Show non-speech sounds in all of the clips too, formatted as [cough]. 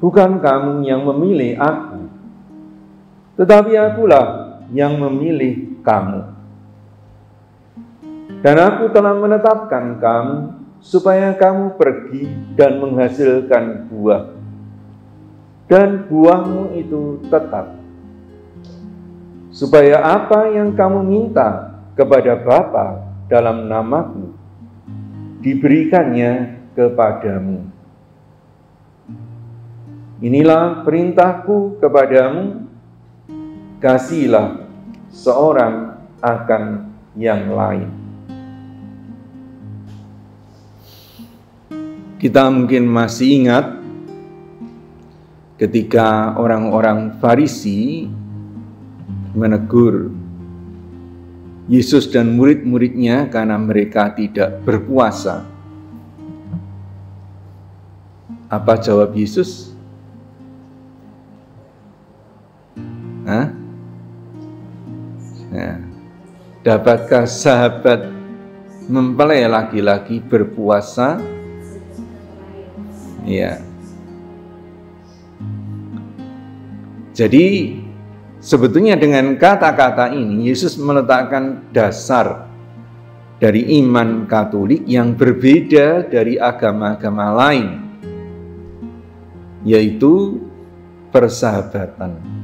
bukan kamu yang memilih aku, tetapi akulah yang memilih kamu. Dan aku telah menetapkan kamu supaya kamu pergi dan menghasilkan buah. Dan buahmu itu tetap. Supaya apa yang kamu minta kepada Bapa dalam namaku, diberikannya kepadamu. Inilah perintahku kepadamu, kasihilah seorang akan yang lain. Kita mungkin masih ingat ketika orang-orang Farisi menegur Yesus dan murid-muridnya karena mereka tidak berpuasa. Apa jawab Yesus? Hah? Ya. Dapatkah sahabat mempelai laki-laki berpuasa? Ya. Jadi sebetulnya dengan kata-kata ini Yesus meletakkan dasar dari iman Katolik yang berbeda dari agama-agama lain yaitu persahabatan.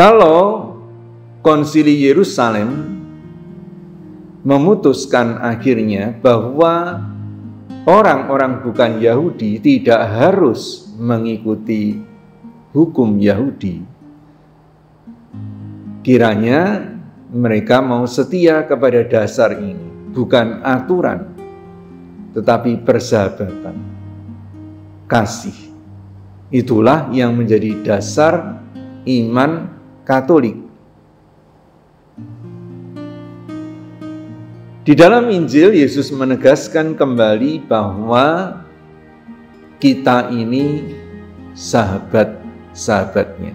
Kalau konsili Yerusalem memutuskan akhirnya bahwa orang-orang bukan Yahudi tidak harus mengikuti hukum Yahudi. Kiranya mereka mau setia kepada dasar ini, bukan aturan, tetapi persahabatan, kasih. Itulah yang menjadi dasar iman Katolik. Di dalam Injil, Yesus menegaskan kembali bahwa kita ini sahabat-sahabatnya.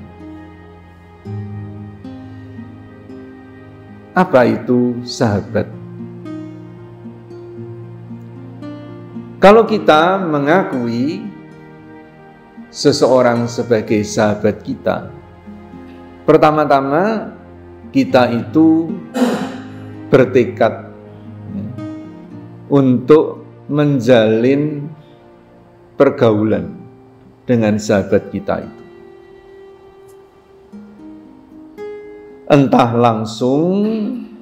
Apa itu sahabat? Kalau kita mengakui seseorang sebagai sahabat kita, Pertama-tama kita itu bertekad ya, untuk menjalin pergaulan dengan sahabat kita itu. Entah langsung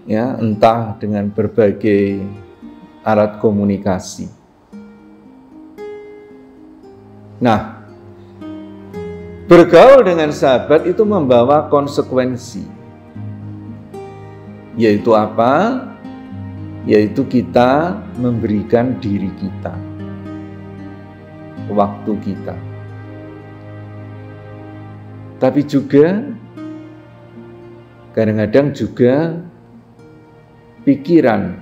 ya, entah dengan berbagai alat komunikasi. Nah, Bergaul dengan sahabat itu membawa konsekuensi. Yaitu apa? Yaitu kita memberikan diri kita. Waktu kita. Tapi juga kadang-kadang juga pikiran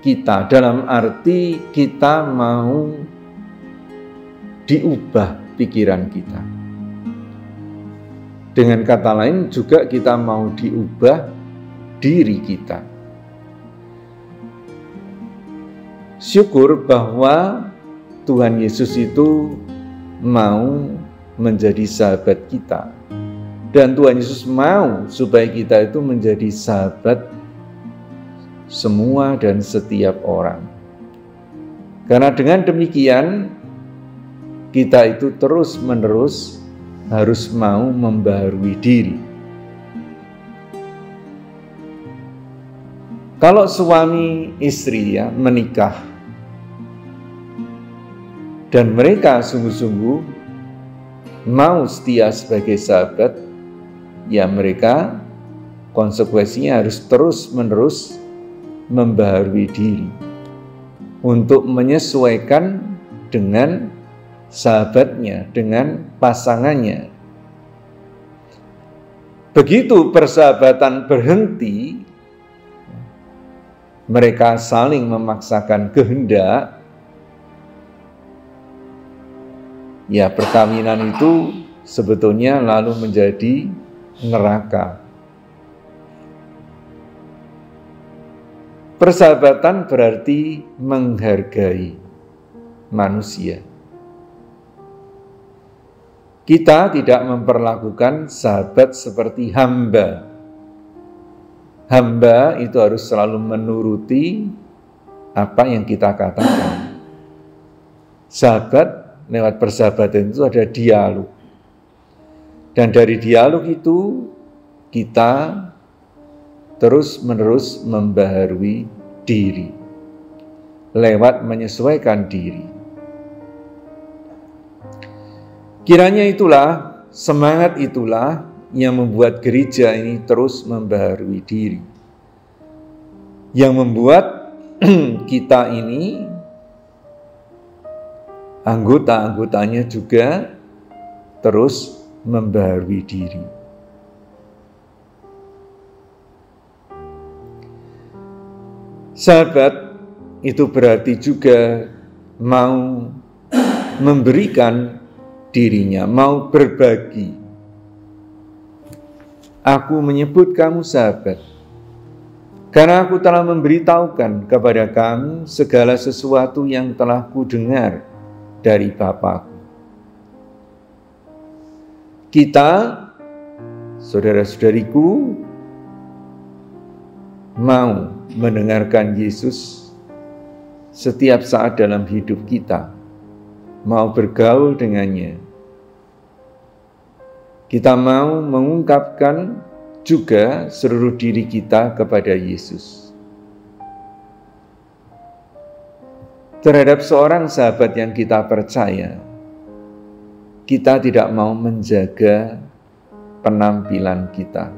kita dalam arti kita mau diubah pikiran kita. Dengan kata lain juga kita mau diubah diri kita. Syukur bahwa Tuhan Yesus itu mau menjadi sahabat kita. Dan Tuhan Yesus mau supaya kita itu menjadi sahabat semua dan setiap orang. Karena dengan demikian kita itu terus-menerus harus mau membaharui diri. Kalau suami istri ya menikah dan mereka sungguh-sungguh mau setia sebagai sahabat, ya mereka konsekuensinya harus terus-menerus membaharui diri untuk menyesuaikan dengan sahabatnya, dengan pasangannya. Begitu persahabatan berhenti, mereka saling memaksakan kehendak. Ya, perkawinan itu sebetulnya lalu menjadi neraka. Persahabatan berarti menghargai manusia. Kita tidak memperlakukan sahabat seperti hamba. Hamba itu harus selalu menuruti apa yang kita katakan. Sahabat lewat persahabatan itu ada dialog. Dan dari dialog itu kita terus-menerus membaharui diri lewat menyesuaikan diri. Kiranya itulah semangat itulah yang membuat gereja ini terus membaharui diri. Yang membuat [clears throat] kita ini anggota-anggotanya juga terus membaharui diri. Sahabat itu berarti juga mau [clears throat] memberikan dirinya, mau berbagi. Aku menyebut kamu sahabat, karena aku telah memberitahukan kepada kamu segala sesuatu yang telah kudengar dari Bapakku. Kita, saudara-saudariku, mau mendengarkan Yesus setiap saat dalam hidup kita, mau bergaul dengannya. Kita mau mengungkapkan juga seluruh diri kita kepada Yesus. Terhadap seorang sahabat yang kita percaya, kita tidak mau menjaga penampilan kita.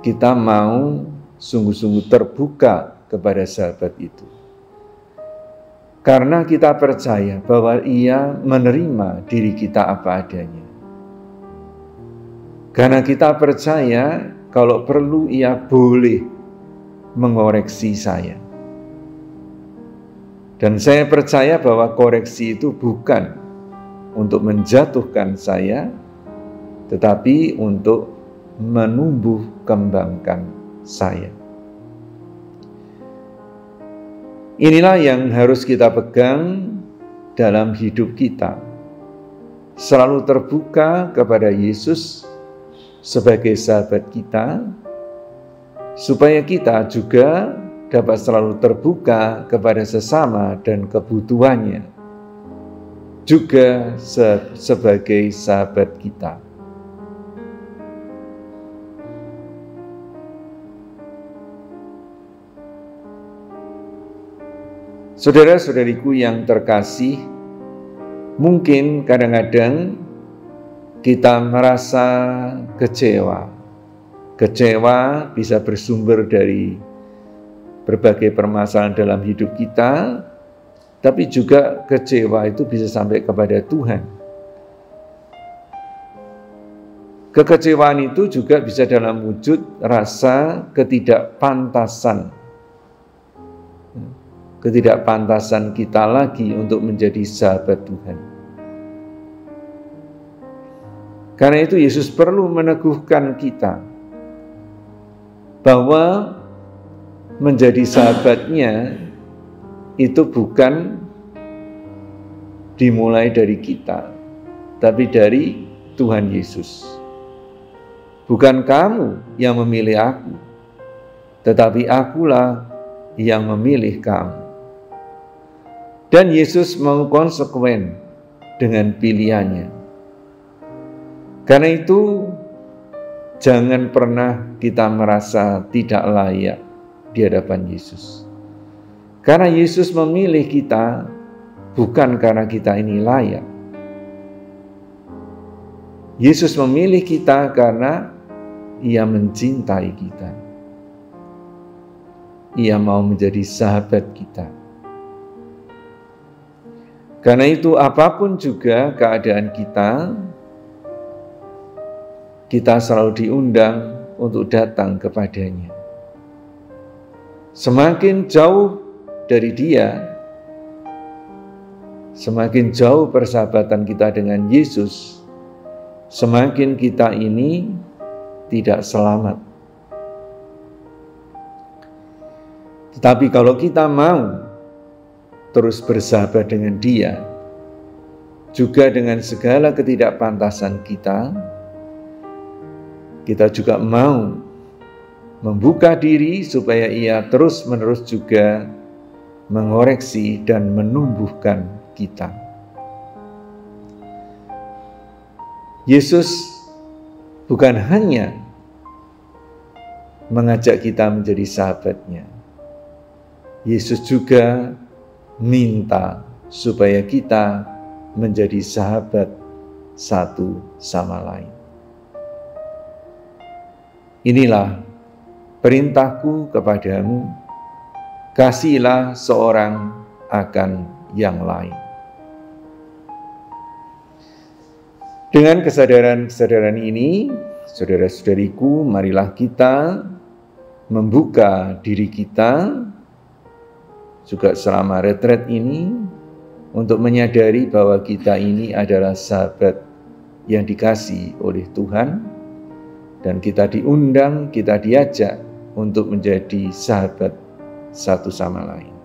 Kita mau sungguh-sungguh terbuka kepada sahabat itu. Karena kita percaya bahwa ia menerima diri kita apa adanya. Karena kita percaya kalau perlu ia boleh mengoreksi saya. Dan saya percaya bahwa koreksi itu bukan untuk menjatuhkan saya, tetapi untuk menumbuh kembangkan saya. Inilah yang harus kita pegang dalam hidup kita. Selalu terbuka kepada Yesus sebagai sahabat kita, supaya kita juga dapat selalu terbuka kepada sesama dan kebutuhannya, juga se sebagai sahabat kita. Saudara-saudariku yang terkasih, mungkin kadang-kadang kita merasa kecewa. Kecewa bisa bersumber dari berbagai permasalahan dalam hidup kita, tapi juga kecewa itu bisa sampai kepada Tuhan. Kekecewaan itu juga bisa dalam wujud rasa ketidakpantasan ketidakpantasan kita lagi untuk menjadi sahabat Tuhan. Karena itu Yesus perlu meneguhkan kita bahwa menjadi sahabatnya itu bukan dimulai dari kita, tapi dari Tuhan Yesus. Bukan kamu yang memilih aku, tetapi akulah yang memilih kamu. Dan Yesus mau konsekuen dengan pilihannya. Karena itu, jangan pernah kita merasa tidak layak di hadapan Yesus. Karena Yesus memilih kita bukan karena kita ini layak. Yesus memilih kita karena Ia mencintai kita. Ia mau menjadi sahabat kita. Karena itu apa pun juga keadaan kita, kita selalu diundang untuk datang kepadanya. Semakin jauh dari dia, semakin jauh persahabatan kita dengan Yesus, semakin kita ini tidak selamat. Tetapi kalau kita mau terus bersahabat dengan Dia, juga dengan segala ketidakpantasan kita, kita juga mau membuka diri supaya Ia terus-menerus juga mengoreksi dan menumbuhkan kita. Yesus bukan hanya mengajak kita menjadi sahabatnya. Yesus juga minta supaya kita menjadi sahabat satu sama lain. Inilah perintahku kepadamu, kasihilah seorang akan yang lain. Dengan kesadaran-kesadaran ini, saudara-saudariku, marilah kita membuka diri kita juga selama retret ini untuk menyadari bahwa kita ini adalah sahabat yang dikasih oleh Tuhan dan kita diundang, kita diajak untuk menjadi sahabat satu sama lain.